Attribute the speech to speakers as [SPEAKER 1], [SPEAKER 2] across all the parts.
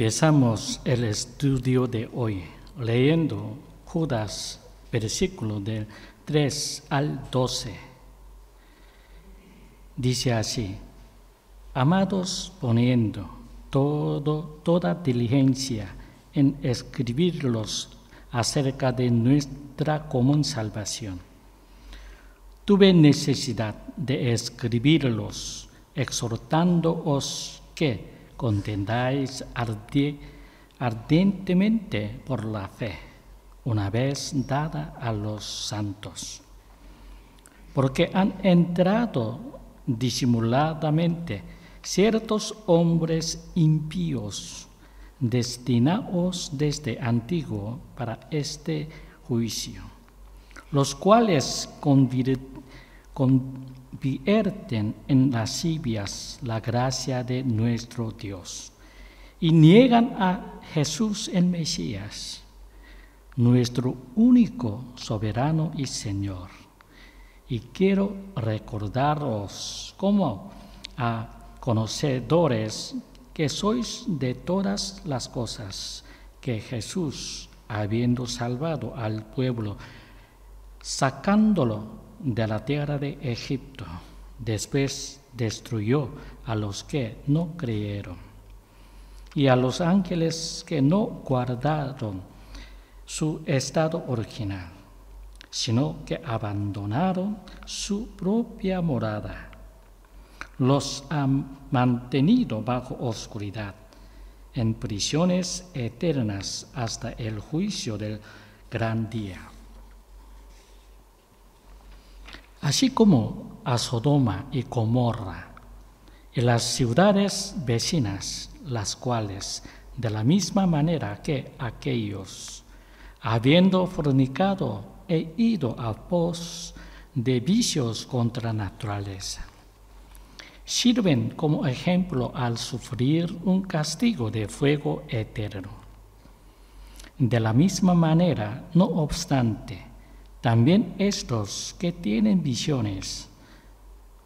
[SPEAKER 1] Empezamos el estudio de hoy leyendo Judas, versículo del 3 al 12. Dice así, amados poniendo todo, toda diligencia en escribirlos acerca de nuestra común salvación. Tuve necesidad de escribirlos, exhortándoos que contendáis ardientemente por la fe, una vez dada a los santos. Porque han entrado disimuladamente ciertos hombres impíos, destinados desde antiguo para este juicio, los cuales convierten en lascivias la gracia de nuestro Dios y niegan a Jesús el Mesías, nuestro único soberano y Señor. Y quiero recordaros como a conocedores que sois de todas las cosas que Jesús, habiendo salvado al pueblo, sacándolo de la tierra de Egipto, después destruyó a los que no creyeron y a los ángeles que no guardaron su estado original, sino que abandonaron su propia morada los ha mantenido bajo oscuridad, en prisiones eternas hasta el juicio del gran día. Así como a Sodoma y Gomorra y las ciudades vecinas, las cuales, de la misma manera que aquellos, habiendo fornicado, he ido a pos de vicios contra naturaleza sirven como ejemplo al sufrir un castigo de fuego eterno. De la misma manera, no obstante, también estos que tienen visiones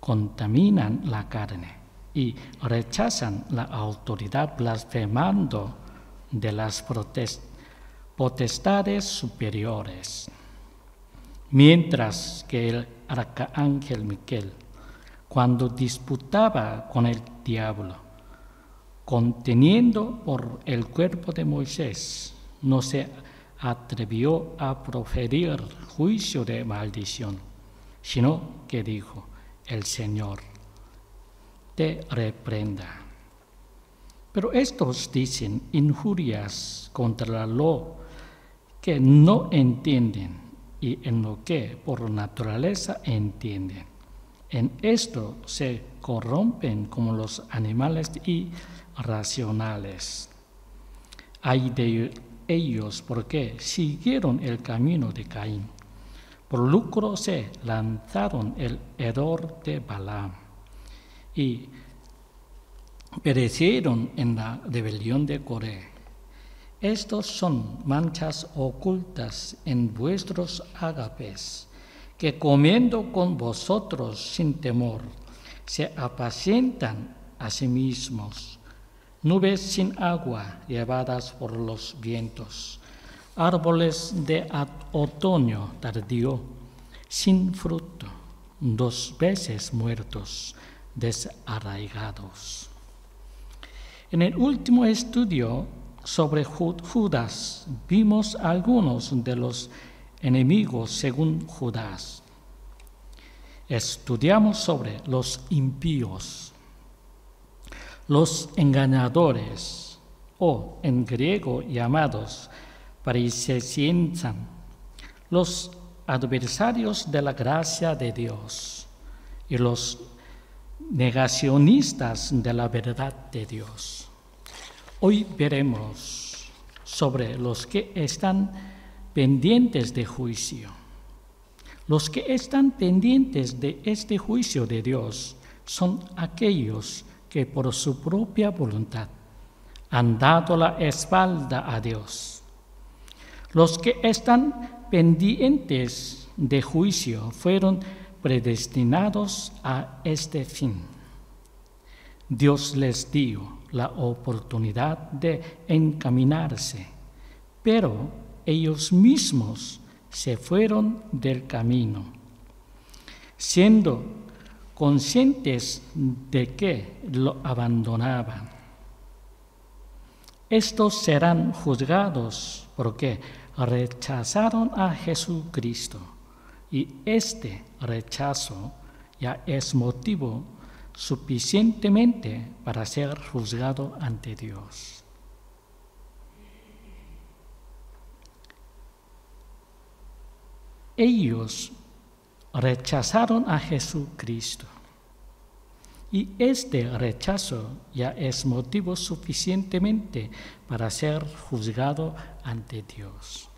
[SPEAKER 1] contaminan la carne y rechazan la autoridad blasfemando de las potestades superiores. Mientras que el arcángel Miquel cuando disputaba con el diablo, conteniendo por el cuerpo de Moisés, no se atrevió a proferir juicio de maldición, sino que dijo, el Señor te reprenda. Pero estos dicen injurias contra lo que no entienden y en lo que por naturaleza entienden en esto se corrompen como los animales irracionales. Hay de ellos porque siguieron el camino de Caín. Por lucro se lanzaron el error de Balaam y perecieron en la rebelión de Coré. Estos son manchas ocultas en vuestros ágapes que comiendo con vosotros sin temor, se apacientan a sí mismos, nubes sin agua llevadas por los vientos, árboles de otoño tardío, sin fruto, dos veces muertos, desarraigados. En el último estudio sobre Judas vimos algunos de los enemigos según Judas. Estudiamos sobre los impíos, los engañadores, o en griego llamados parisesiensan, los adversarios de la gracia de Dios y los negacionistas de la verdad de Dios. Hoy veremos sobre los que están pendientes de juicio. Los que están pendientes de este juicio de Dios son aquellos que por su propia voluntad han dado la espalda a Dios. Los que están pendientes de juicio fueron predestinados a este fin. Dios les dio la oportunidad de encaminarse, pero ellos mismos se fueron del camino, siendo conscientes de que lo abandonaban. Estos serán juzgados porque rechazaron a Jesucristo y este rechazo ya es motivo suficientemente para ser juzgado ante Dios. Ellos rechazaron a Jesucristo. Y este rechazo ya es motivo suficientemente para ser juzgado ante Dios.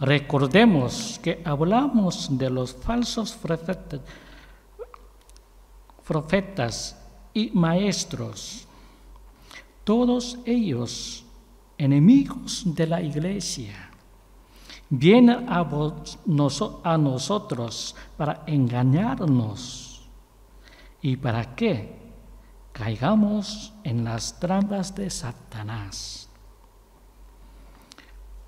[SPEAKER 1] Recordemos que hablamos de los falsos profetas, y maestros, todos ellos enemigos de la iglesia viene a, a nosotros para engañarnos y para que caigamos en las trampas de Satanás.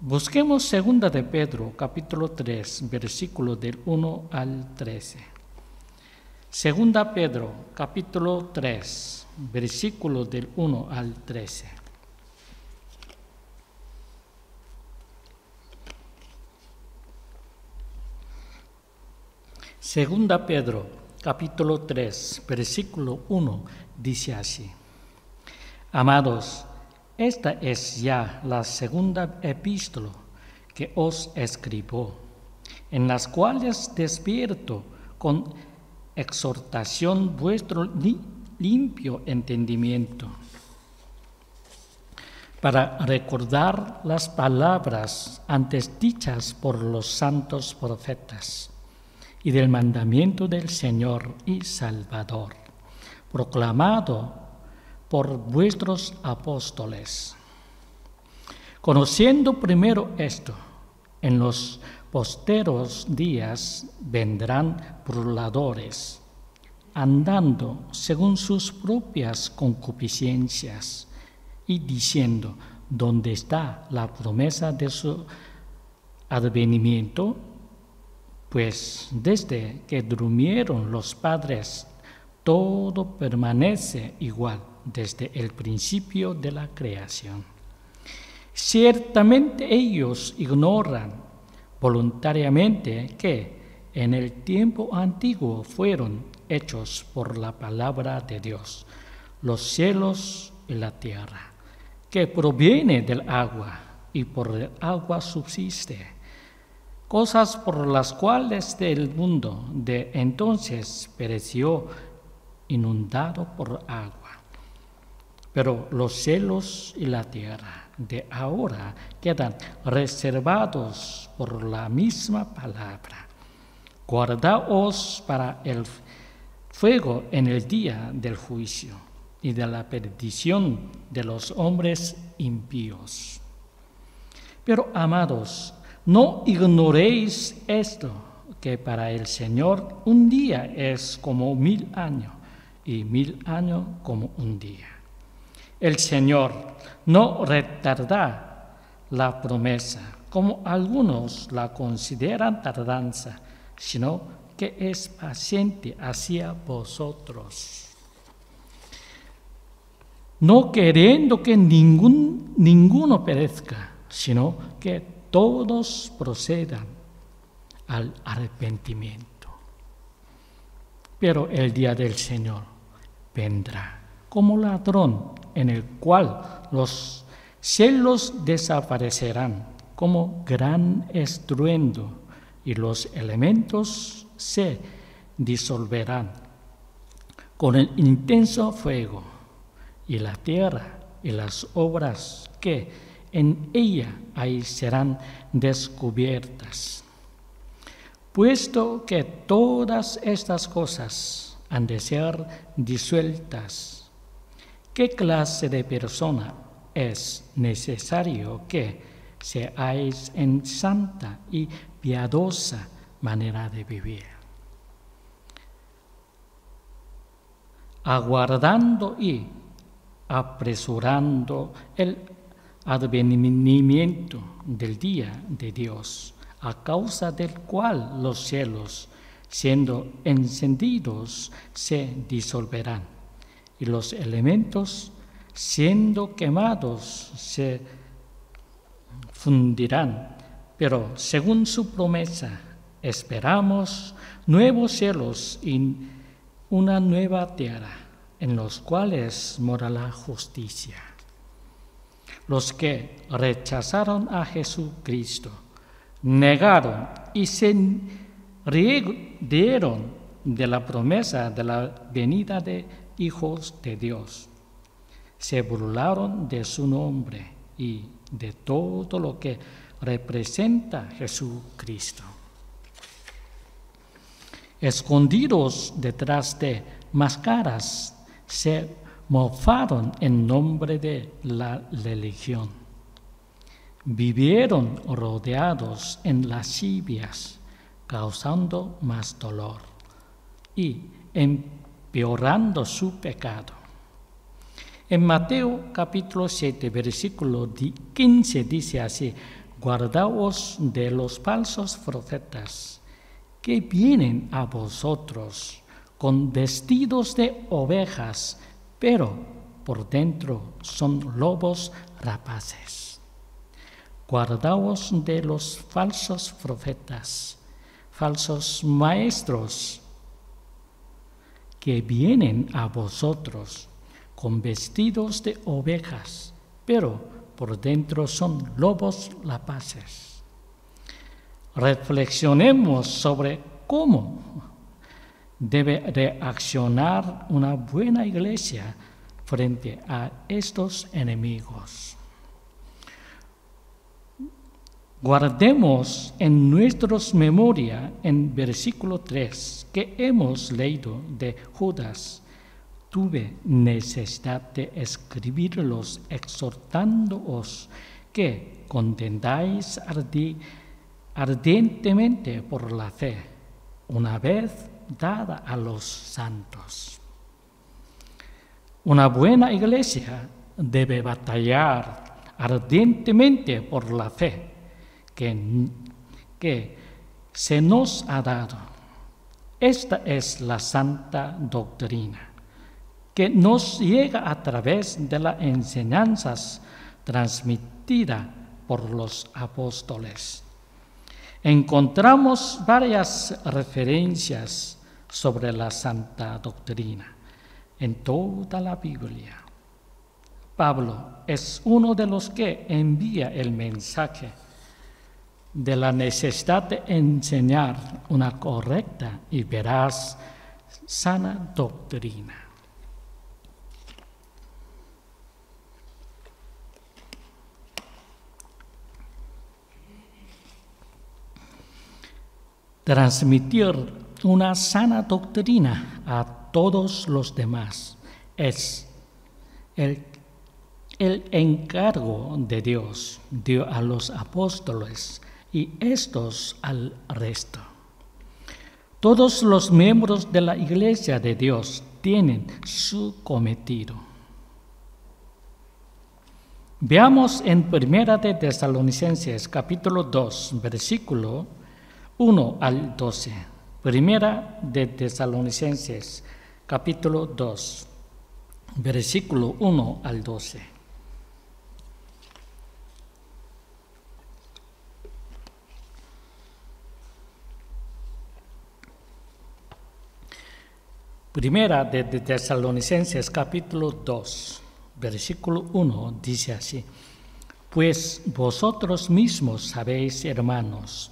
[SPEAKER 1] Busquemos segunda de Pedro, capítulo 3, versículo del 1 al 13. Segunda Pedro, capítulo 3, versículo del 1 al 13. Segunda Pedro, capítulo 3, versículo 1, dice así. Amados, esta es ya la segunda epístola que os escribo, en las cuales despierto con exhortación vuestro limpio entendimiento, para recordar las palabras antes dichas por los santos profetas y del mandamiento del Señor y Salvador, proclamado por vuestros apóstoles. Conociendo primero esto, en los posteros días vendrán burladores, andando según sus propias concupiscencias y diciendo, ¿dónde está la promesa de su advenimiento? pues desde que durmieron los padres, todo permanece igual desde el principio de la creación. Ciertamente ellos ignoran voluntariamente que en el tiempo antiguo fueron hechos por la palabra de Dios los cielos y la tierra, que proviene del agua y por el agua subsiste cosas por las cuales el mundo de entonces pereció inundado por agua. Pero los cielos y la tierra de ahora quedan reservados por la misma palabra. Guardaos para el fuego en el día del juicio y de la perdición de los hombres impíos. Pero amados, no ignoréis esto, que para el Señor un día es como mil años y mil años como un día. El Señor no retarda la promesa, como algunos la consideran tardanza, sino que es paciente hacia vosotros. No queriendo que ningún, ninguno perezca, sino que todos procedan al arrepentimiento. Pero el día del Señor vendrá como ladrón en el cual los cielos desaparecerán como gran estruendo y los elementos se disolverán con el intenso fuego y la tierra y las obras que en ella ahí serán descubiertas. Puesto que todas estas cosas han de ser disueltas, ¿qué clase de persona es necesario que seáis en santa y piadosa manera de vivir? Aguardando y apresurando el advenimiento del día de Dios, a causa del cual los cielos, siendo encendidos, se disolverán, y los elementos, siendo quemados, se fundirán. Pero según su promesa, esperamos nuevos cielos y una nueva tierra, en los cuales mora la justicia. Los que rechazaron a Jesucristo, negaron y se rieron de la promesa de la venida de hijos de Dios. Se burlaron de su nombre y de todo lo que representa Jesucristo. Escondidos detrás de máscaras, se mofaron en nombre de la religión. Vivieron rodeados en lascivias, causando más dolor y empeorando su pecado. En Mateo capítulo 7, versículo 15 dice así, guardaos de los falsos profetas que vienen a vosotros con vestidos de ovejas, pero por dentro son lobos rapaces. Guardaos de los falsos profetas, falsos maestros que vienen a vosotros con vestidos de ovejas, pero por dentro son lobos rapaces. Reflexionemos sobre cómo debe reaccionar una buena iglesia frente a estos enemigos. Guardemos en nuestras memoria en versículo 3 que hemos leído de Judas. Tuve necesidad de escribirlos exhortándoos que contendáis ardientemente por la fe, una vez dada a los santos. Una buena iglesia debe batallar ardientemente por la fe que, que se nos ha dado. Esta es la santa doctrina que nos llega a través de las enseñanzas transmitidas por los apóstoles. Encontramos varias referencias sobre la santa doctrina en toda la Biblia. Pablo es uno de los que envía el mensaje de la necesidad de enseñar una correcta y veraz sana doctrina. Transmitir una sana doctrina a todos los demás es el, el encargo de Dios dio a los apóstoles y estos al resto. Todos los miembros de la iglesia de Dios tienen su cometido. Veamos en Primera de Tesalonicenses capítulo 2, versículo 1 al 12. Primera de Tesalonicenses, capítulo 2, versículo 1 al 12. Primera de Tesalonicenses capítulo 2, versículo 1 dice así, pues vosotros mismos sabéis, hermanos,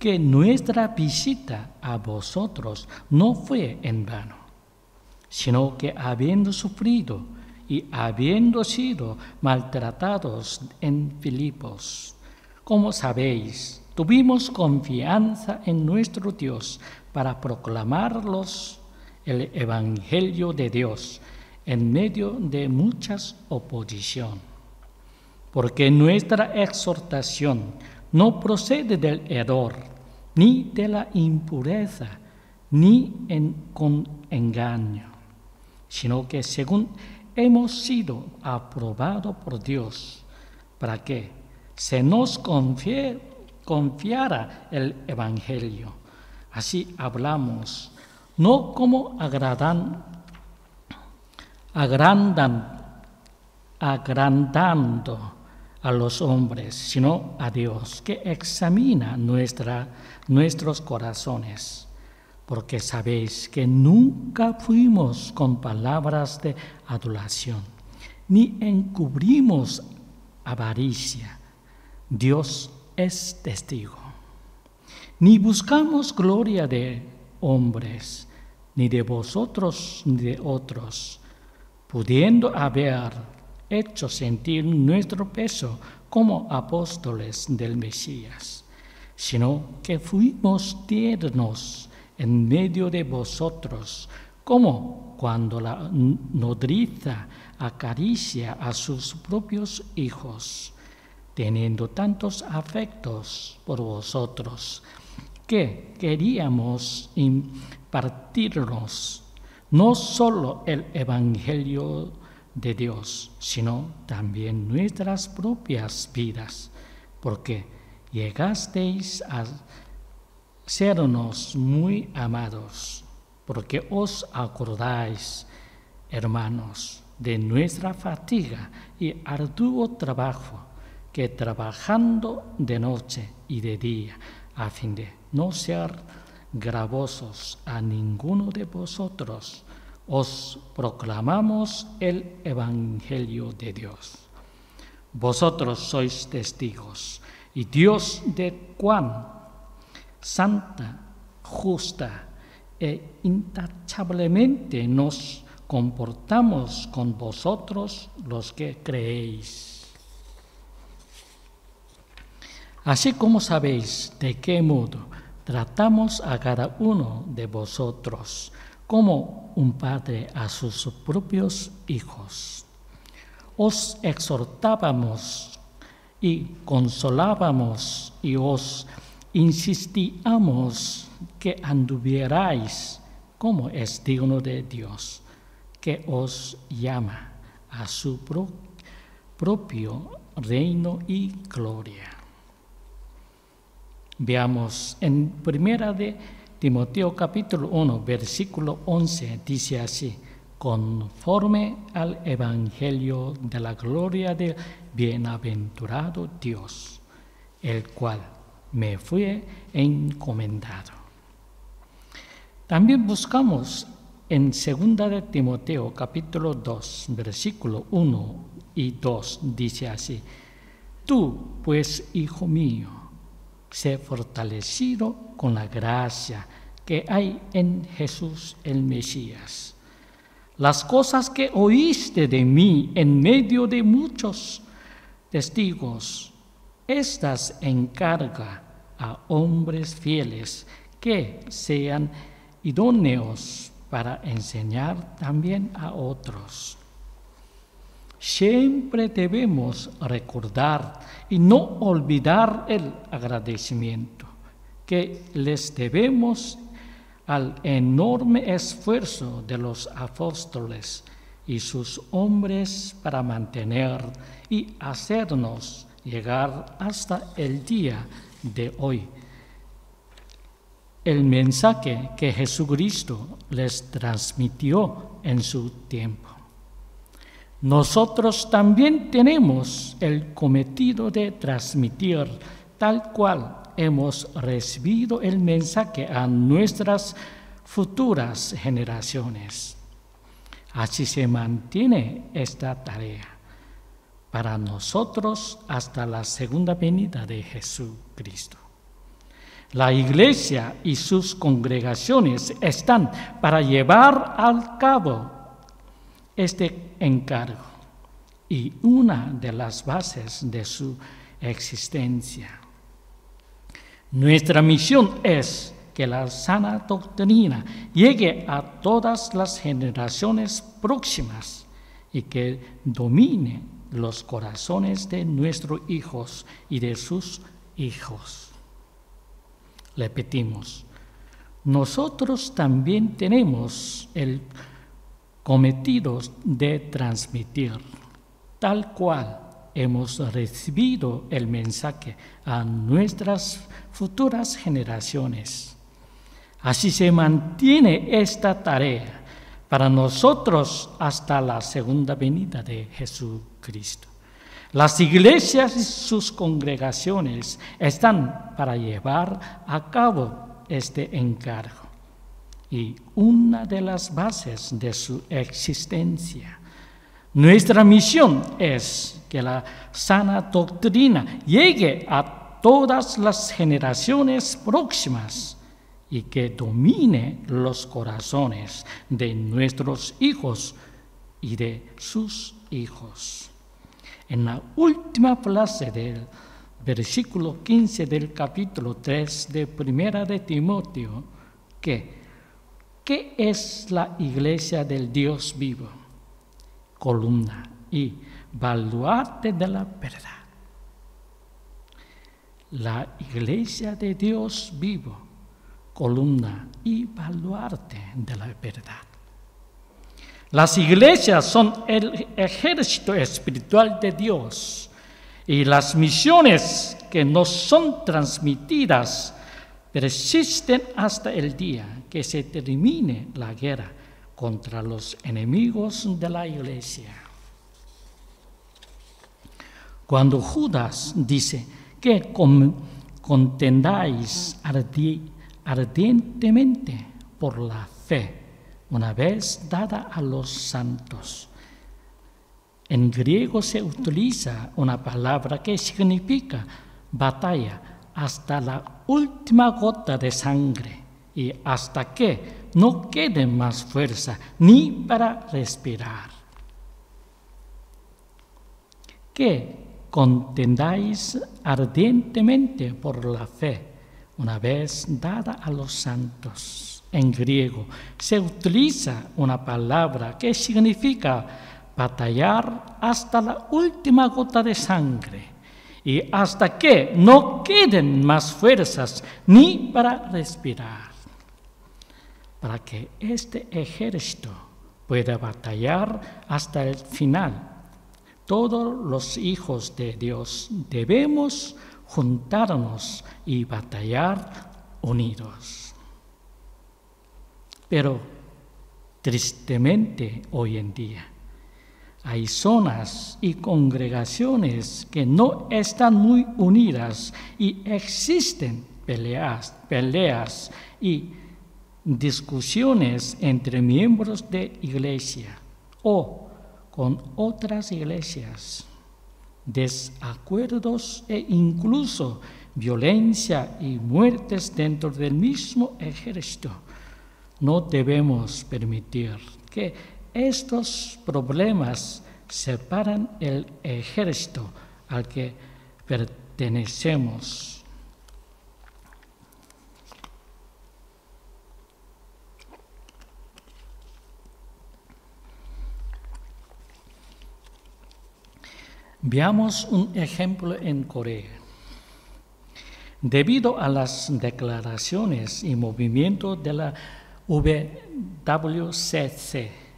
[SPEAKER 1] que nuestra visita a vosotros no fue en vano, sino que habiendo sufrido y habiendo sido maltratados en Filipos, como sabéis, tuvimos confianza en nuestro Dios para proclamarlos el Evangelio de Dios en medio de muchas oposición. Porque nuestra exhortación no procede del error, ni de la impureza, ni en, con engaño, sino que según hemos sido aprobados por Dios para que se nos confiara el Evangelio. Así hablamos, no como agradan, agrandan, agrandando a los hombres, sino a Dios, que examina nuestra, nuestros corazones porque sabéis que nunca fuimos con palabras de adulación, ni encubrimos avaricia. Dios es testigo. Ni buscamos gloria de hombres, ni de vosotros, ni de otros, pudiendo haber hecho sentir nuestro peso como apóstoles del Mesías, sino que fuimos tiernos en medio de vosotros, como cuando la nodriza acaricia a sus propios hijos, teniendo tantos afectos por vosotros, que queríamos impartirnos no solo el Evangelio de Dios, sino también nuestras propias vidas, porque llegasteis a sernos muy amados, porque os acordáis, hermanos, de nuestra fatiga y arduo trabajo, que trabajando de noche y de día, a fin de no ser gravosos a ninguno de vosotros, os proclamamos el Evangelio de Dios. Vosotros sois testigos, y Dios de cuán santa, justa e intachablemente nos comportamos con vosotros los que creéis. Así como sabéis de qué modo tratamos a cada uno de vosotros como un padre a sus propios hijos. Os exhortábamos y consolábamos y os insistíamos que anduvierais como es digno de Dios, que os llama a su propio reino y gloria. Veamos en primera de Timoteo capítulo 1, versículo 11, dice así, conforme al Evangelio de la gloria del bienaventurado Dios, el cual me fue encomendado. También buscamos en 2 de Timoteo capítulo 2, versículo 1 y 2, dice así, Tú, pues, hijo mío, sé fortalecido con la gracia que hay en Jesús el Mesías. Las cosas que oíste de mí en medio de muchos testigos, estas encarga a hombres fieles que sean idóneos para enseñar también a otros. Siempre debemos recordar y no olvidar el agradecimiento que les debemos al enorme esfuerzo de los apóstoles y sus hombres para mantener y hacernos llegar hasta el día de hoy. El mensaje que Jesucristo les transmitió en su tiempo. Nosotros también tenemos el cometido de transmitir tal cual hemos recibido el mensaje a nuestras futuras generaciones. Así se mantiene esta tarea para nosotros hasta la segunda venida de Jesucristo. La iglesia y sus congregaciones están para llevar al cabo este encargo y una de las bases de su existencia. Nuestra misión es que la sana doctrina llegue a todas las generaciones próximas y que domine los corazones de nuestros hijos y de sus hijos. Repetimos, nosotros también tenemos el cometidos de transmitir, tal cual hemos recibido el mensaje a nuestras futuras generaciones. Así se mantiene esta tarea para nosotros hasta la segunda venida de Jesucristo. Las iglesias y sus congregaciones están para llevar a cabo este encargo y una de las bases de su existencia. Nuestra misión es que la sana doctrina llegue a todas las generaciones próximas y que domine los corazones de nuestros hijos y de sus hijos. En la última frase del versículo 15 del capítulo 3 de Primera de Timoteo, que ¿qué es la iglesia del Dios vivo? Columna y baluarte de la verdad. La iglesia de Dios vivo, columna y baluarte de la verdad. Las iglesias son el ejército espiritual de Dios y las misiones que nos son transmitidas persisten hasta el día que se termine la guerra contra los enemigos de la iglesia. Cuando Judas dice que contendáis ardientemente por la fe una vez dada a los santos, en griego se utiliza una palabra que significa batalla hasta la última gota de sangre y hasta que no quede más fuerza ni para respirar. Que contendáis ardientemente por la fe, una vez dada a los santos. En griego se utiliza una palabra que significa batallar hasta la última gota de sangre y hasta que no queden más fuerzas ni para respirar. Para que este ejército pueda batallar hasta el final todos los hijos de Dios debemos juntarnos y batallar unidos. Pero tristemente hoy en día hay zonas y congregaciones que no están muy unidas y existen peleas, peleas y discusiones entre miembros de iglesia o con otras iglesias, desacuerdos e incluso violencia y muertes dentro del mismo ejército. No debemos permitir que estos problemas separan el ejército al que pertenecemos Veamos un ejemplo en Corea. Debido a las declaraciones y movimientos de la WCC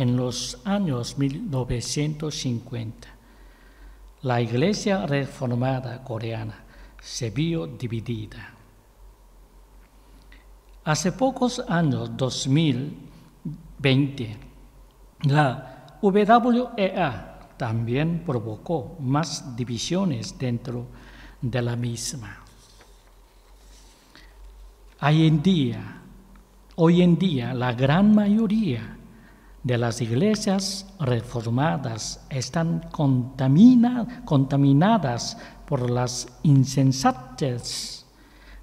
[SPEAKER 1] en los años 1950, la Iglesia Reformada coreana se vio dividida. Hace pocos años, 2020, la WEA también provocó más divisiones dentro de la misma. Hoy en día, hoy en día la gran mayoría de las iglesias reformadas están contaminadas por las insensatez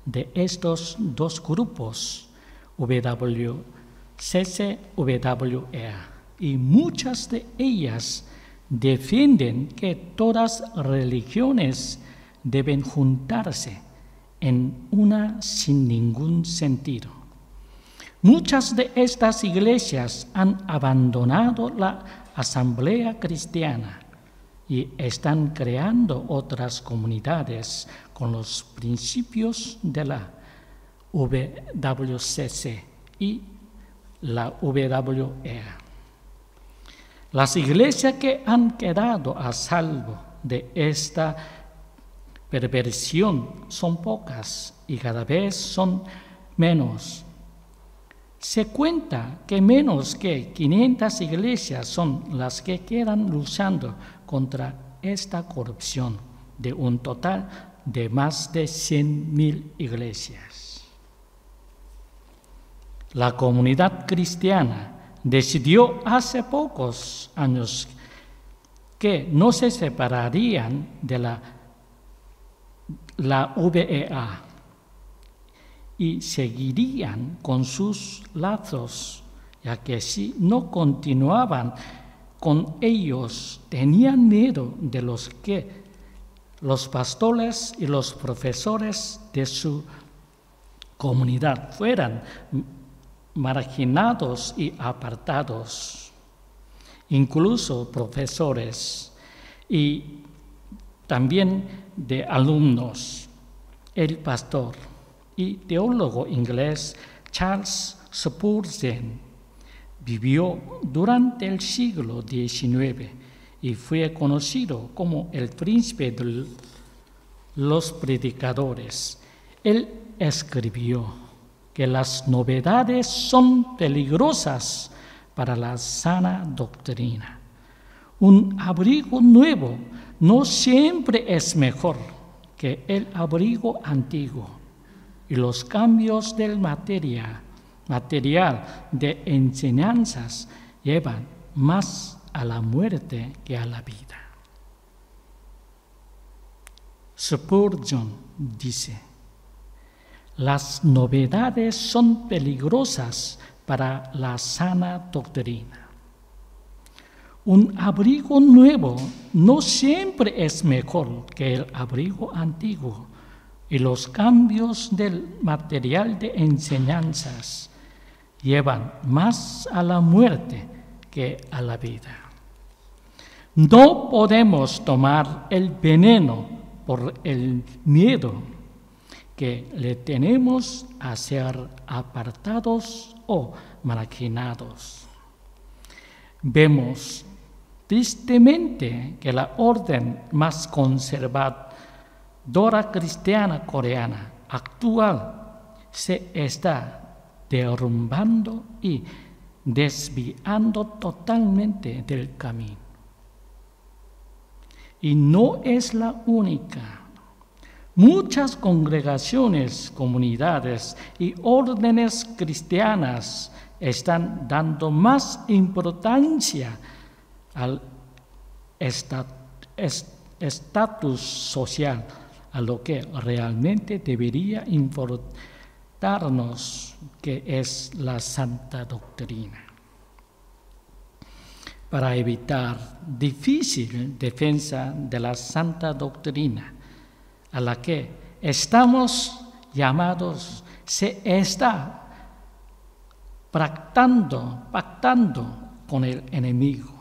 [SPEAKER 1] de estos dos grupos, WCC, WWEA, y muchas de ellas defienden que todas religiones deben juntarse en una sin ningún sentido. Muchas de estas iglesias han abandonado la asamblea cristiana y están creando otras comunidades con los principios de la WCC y la WWEA. Las iglesias que han quedado a salvo de esta perversión son pocas y cada vez son menos. Se cuenta que menos que 500 iglesias son las que quedan luchando contra esta corrupción de un total de más de 100.000 iglesias. La comunidad cristiana decidió hace pocos años que no se separarían de la, la VEA y seguirían con sus lazos, ya que si no continuaban con ellos, tenían miedo de los que los pastores y los profesores de su comunidad fueran marginados y apartados, incluso profesores y también de alumnos. El pastor y teólogo inglés Charles Spurgeon vivió durante el siglo XIX y fue conocido como el príncipe de los predicadores. Él escribió que las novedades son peligrosas para la sana doctrina. Un abrigo nuevo no siempre es mejor que el abrigo antiguo y los cambios del materia, material de enseñanzas llevan más a la muerte que a la vida. Spurgeon dice, las novedades son peligrosas para la sana doctrina. Un abrigo nuevo no siempre es mejor que el abrigo antiguo y los cambios del material de enseñanzas llevan más a la muerte que a la vida. No podemos tomar el veneno por el miedo que le tenemos a ser apartados o marginados. Vemos tristemente que la orden más conservadora cristiana coreana actual se está derrumbando y desviando totalmente del camino. Y no es la única Muchas congregaciones, comunidades y órdenes cristianas están dando más importancia al estatus social, a lo que realmente debería importarnos, que es la santa doctrina. Para evitar difícil defensa de la santa doctrina, a la que estamos llamados se está pactando, pactando con el enemigo.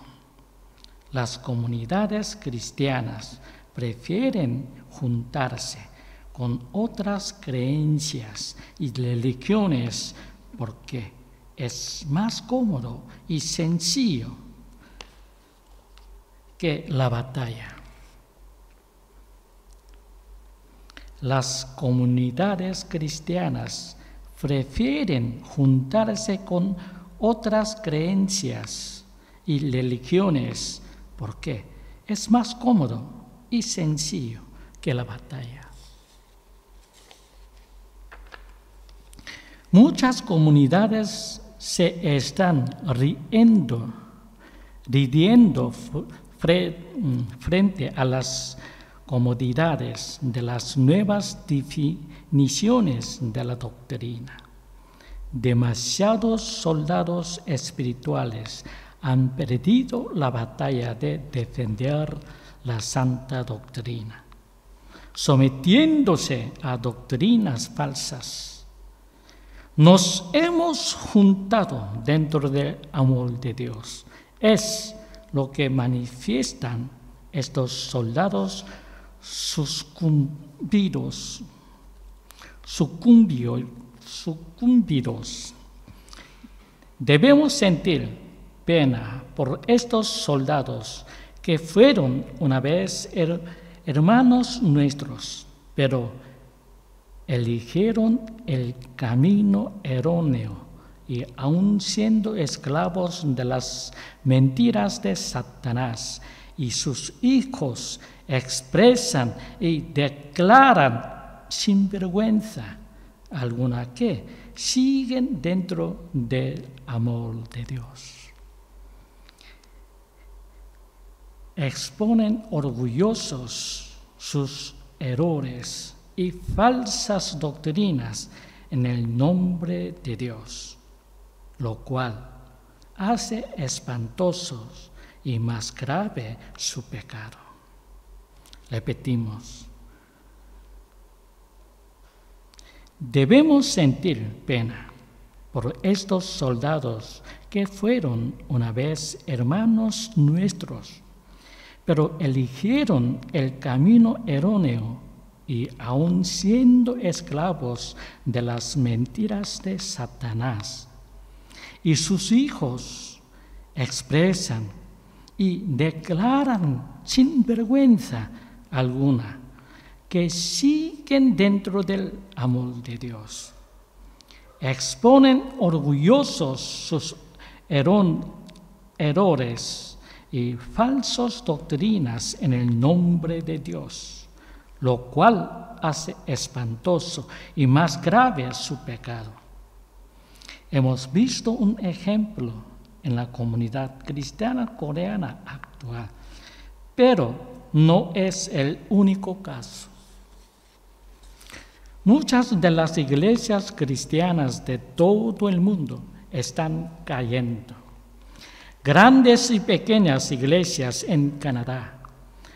[SPEAKER 1] Las comunidades cristianas prefieren juntarse con otras creencias y religiones porque es más cómodo y sencillo que la batalla. las comunidades cristianas prefieren juntarse con otras creencias y religiones porque es más cómodo y sencillo que la batalla. Muchas comunidades se están riendo, riendo frente a las comodidades de las nuevas definiciones de la doctrina. Demasiados soldados espirituales han perdido la batalla de defender la santa doctrina, sometiéndose a doctrinas falsas. Nos hemos juntado dentro del amor de Dios. Es lo que manifiestan estos soldados sucumbidos, sucumbidos. Debemos sentir pena por estos soldados que fueron una vez hermanos nuestros, pero eligieron el camino erróneo y aun siendo esclavos de las mentiras de Satanás, y sus hijos expresan y declaran sin vergüenza alguna que siguen dentro del amor de Dios. Exponen orgullosos sus errores y falsas doctrinas en el nombre de Dios, lo cual hace espantosos y más grave su pecado. Repetimos, debemos sentir pena por estos soldados que fueron una vez hermanos nuestros, pero eligieron el camino erróneo y aun siendo esclavos de las mentiras de Satanás. Y sus hijos expresan y declaran sin vergüenza alguna que siguen dentro del amor de Dios. Exponen orgullosos sus errores y falsas doctrinas en el nombre de Dios lo cual hace espantoso y más grave su pecado. Hemos visto un ejemplo en la comunidad cristiana coreana actual, pero no es el único caso. Muchas de las iglesias cristianas de todo el mundo están cayendo. Grandes y pequeñas iglesias en Canadá,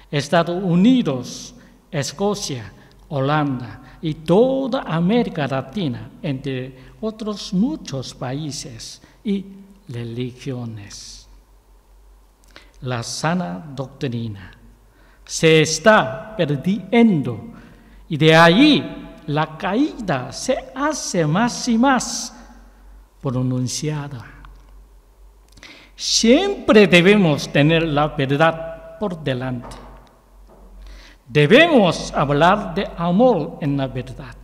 [SPEAKER 1] Estados Unidos, Escocia, Holanda y toda América Latina, entre otros muchos países y religiones. La sana doctrina se está perdiendo y de allí la caída se hace más y más pronunciada. Siempre debemos tener la verdad por delante Debemos hablar de amor en la verdad.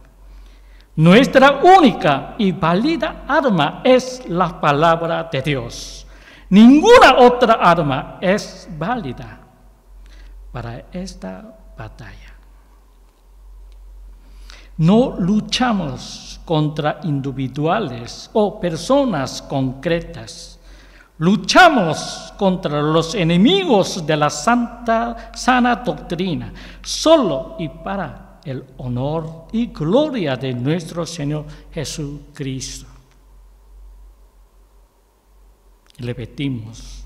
[SPEAKER 1] Nuestra única y válida arma es la palabra de Dios. Ninguna otra arma es válida para esta batalla. No luchamos contra individuales o personas concretas Luchamos contra los enemigos de la santa, sana doctrina, solo y para el honor y gloria de nuestro Señor Jesucristo. Repetimos.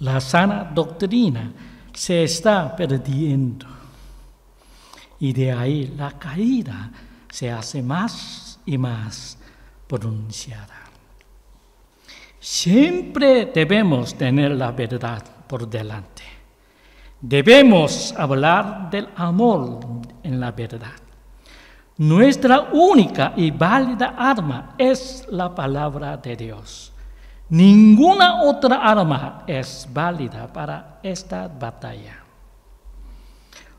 [SPEAKER 1] La sana doctrina se está perdiendo y de ahí la caída se hace más y más pronunciada. Siempre debemos tener la verdad por delante. Debemos hablar del amor en la verdad. Nuestra única y válida arma es la palabra de Dios. Ninguna otra arma es válida para esta batalla.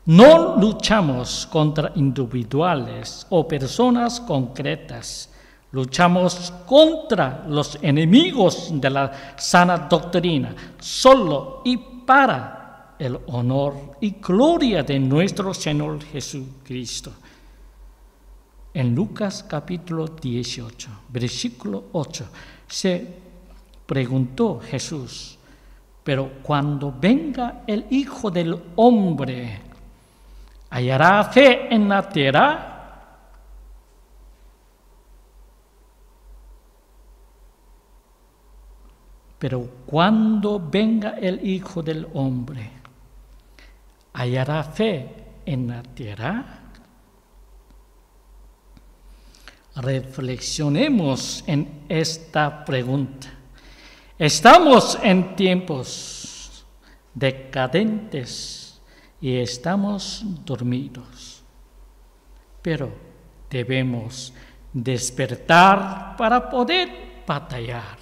[SPEAKER 1] No luchamos contra individuales o personas concretas. Luchamos contra los enemigos de la sana doctrina, solo y para el honor y gloria de nuestro Señor Jesucristo. En Lucas capítulo 18, versículo 8, se preguntó Jesús, pero cuando venga el Hijo del Hombre, ¿Hallará fe en la tierra? Pero cuando venga el Hijo del Hombre, ¿hallará fe en la tierra? Reflexionemos en esta pregunta. Estamos en tiempos decadentes y estamos dormidos. Pero debemos despertar para poder batallar.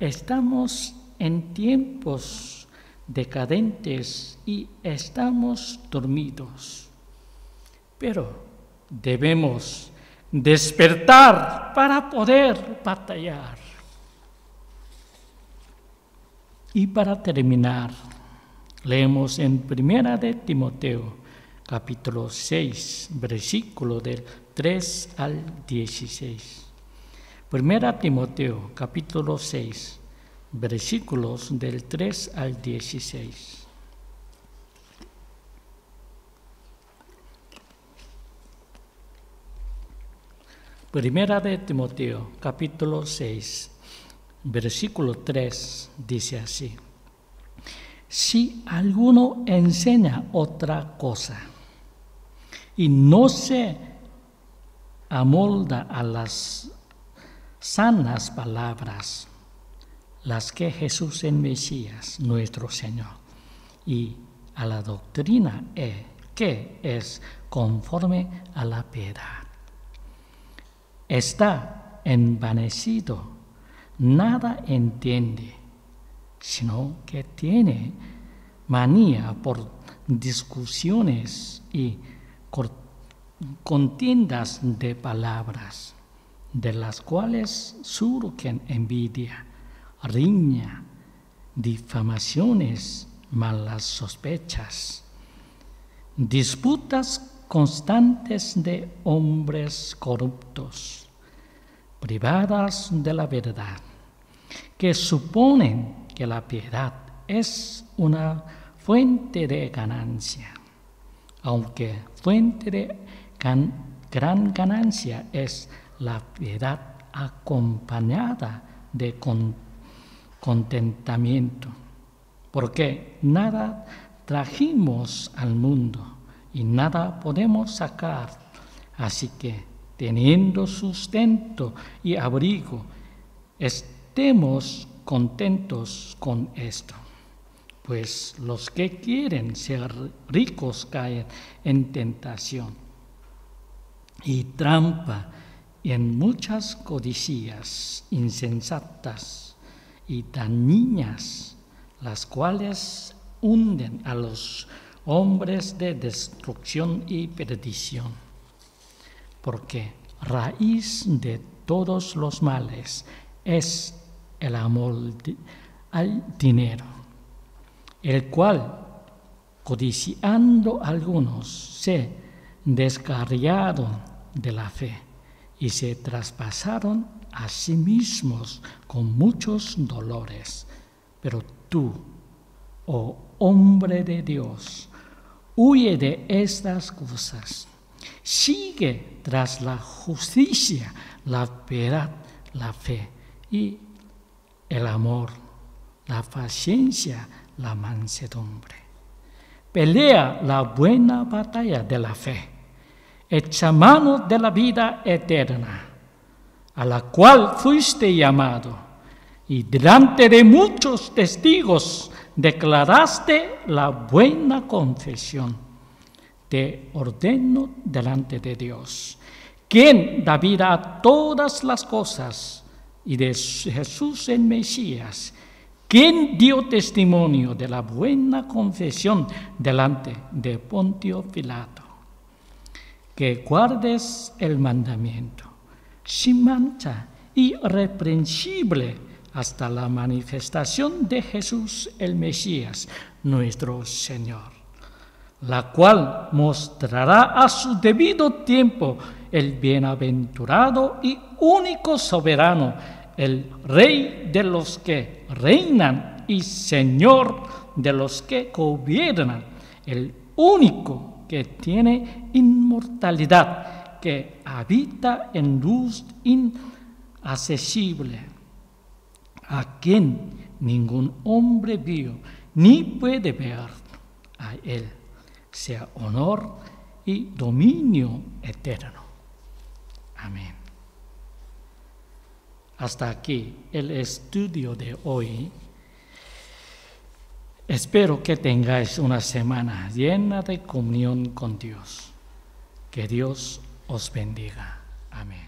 [SPEAKER 1] Estamos en tiempos decadentes y estamos dormidos, pero debemos despertar para poder batallar. Y para terminar, leemos en Primera de Timoteo, capítulo 6, versículo del 3 al 16. Primera Timoteo, capítulo 6, versículos del 3 al 16. Primera de Timoteo, capítulo 6, versículo 3, dice así. Si alguno enseña otra cosa y no se amolda a las sanas palabras, las que Jesús en Mesías, nuestro Señor, y a la doctrina que es conforme a la piedad. Está envanecido, nada entiende, sino que tiene manía por discusiones y contiendas de palabras, de las cuales surgen envidia, riña, difamaciones, malas sospechas, disputas constantes de hombres corruptos, privadas de la verdad, que suponen que la piedad es una fuente de ganancia, aunque fuente de gran ganancia es la piedad acompañada de contentamiento, porque nada trajimos al mundo y nada podemos sacar. Así que, teniendo sustento y abrigo, estemos contentos con esto. Pues los que quieren ser ricos caen en tentación y trampa en muchas codicias insensatas y dañinas, las cuales hunden a los hombres de destrucción y perdición, porque raíz de todos los males es el amor al dinero, el cual, codiciando algunos, se descarriaron de la fe y se traspasaron a sí mismos con muchos dolores. Pero tú, oh hombre de Dios, Huye de estas cosas. Sigue tras la justicia, la piedad, la fe y el amor, la paciencia, la mansedumbre. Pelea la buena batalla de la fe. Echa mano de la vida eterna, a la cual fuiste llamado, y delante de muchos testigos declaraste la buena confesión. Te ordeno delante de Dios, quien da vida a todas las cosas, y de Jesús el Mesías, quien dio testimonio de la buena confesión delante de Pontio Pilato. Que guardes el mandamiento sin mancha, irreprensible, hasta la manifestación de Jesús el Mesías, nuestro Señor, la cual mostrará a su debido tiempo el bienaventurado y único soberano, el Rey de los que reinan y Señor de los que gobiernan, el único que tiene inmortalidad, que habita en luz inaccesible a quien ningún hombre vio ni puede ver a él, sea honor y dominio eterno. Amén. Hasta aquí el estudio de hoy. Espero que tengáis una semana llena de comunión con Dios Que Dios os bendiga. Amén.